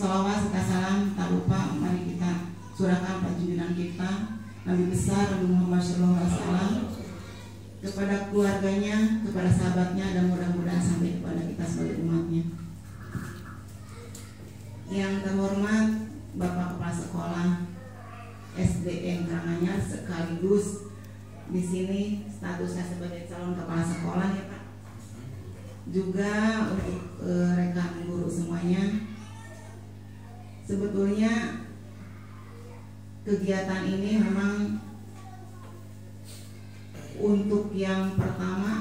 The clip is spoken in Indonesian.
Salawat serta salam tak lupa mari kita surahkan pada junjungan kita Nabi besar Nabi Muhammad SAW kepada keluarganya, kepada sahabatnya dan mudah-mudahan sampai kepada kita sebagai umatnya. Yang terhormat Bapak Kepala Sekolah SDN Karanganyar sekaligus di sini statusnya sebagai calon kepala sekolah ya Pak. Juga untuk eh, rekan. Sebetulnya kegiatan ini memang untuk yang pertama